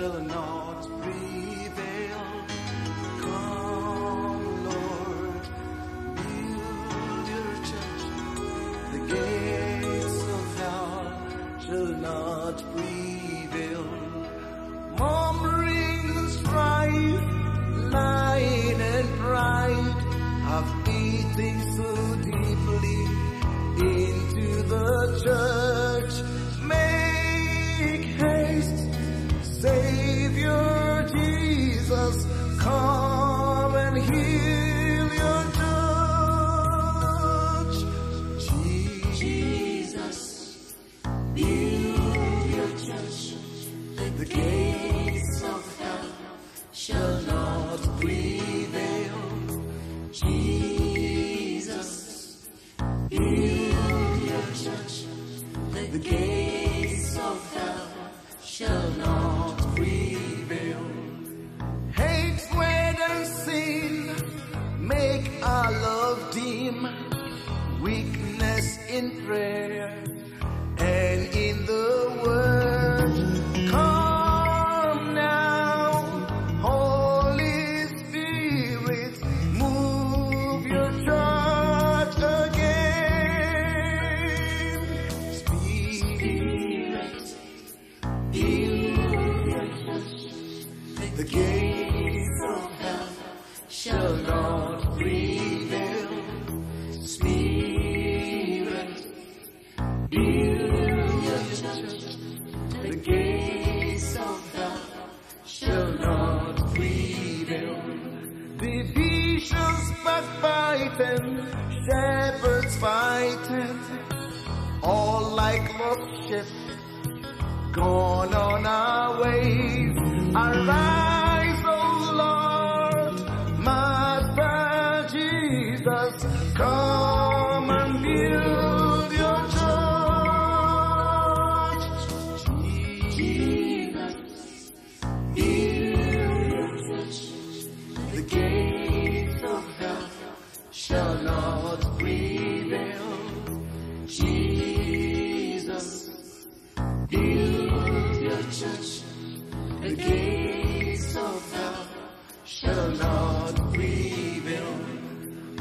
shall not prevail. Come, Lord, build your church. The gates of hell shall not prevail. In your judgment, the gates of hell shall not prevail. Hate, sweat, and sin make our love dim, weakness in prayer. gone on our ways. Our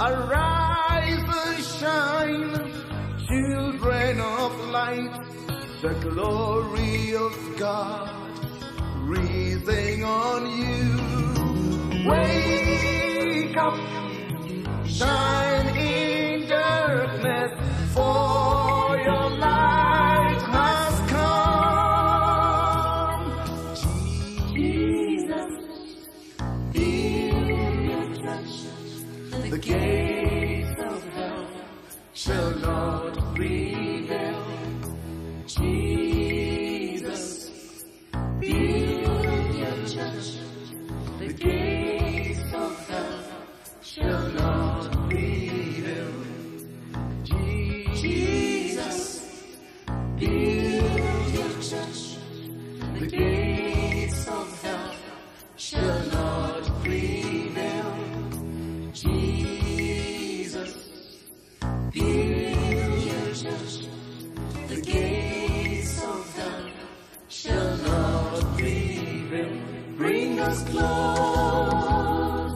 Arise and shine, children of light, the glory of God breathing on you. Wake up, shine. Jesus, build your church. The gates of hell shall not prevail. Jesus, build your church. The gates of hell shall not prevail. Bring us close.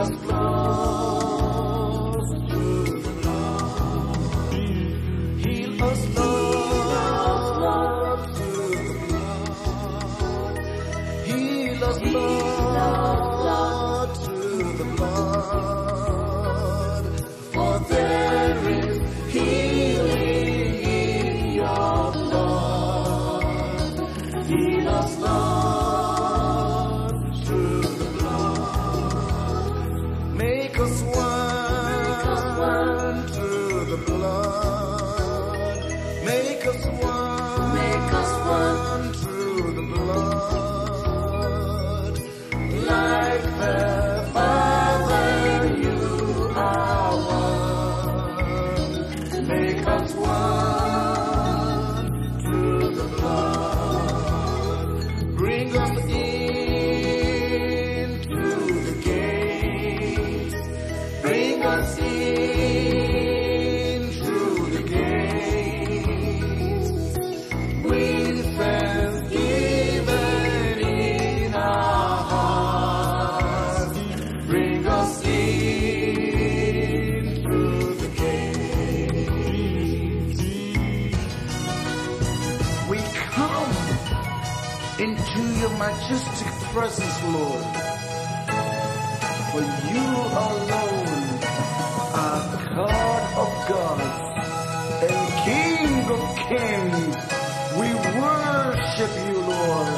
just love. Into your majestic presence, Lord. For you alone are God of gods and King of kings. We worship you, Lord.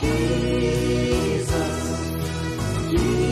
Jesus, Jesus,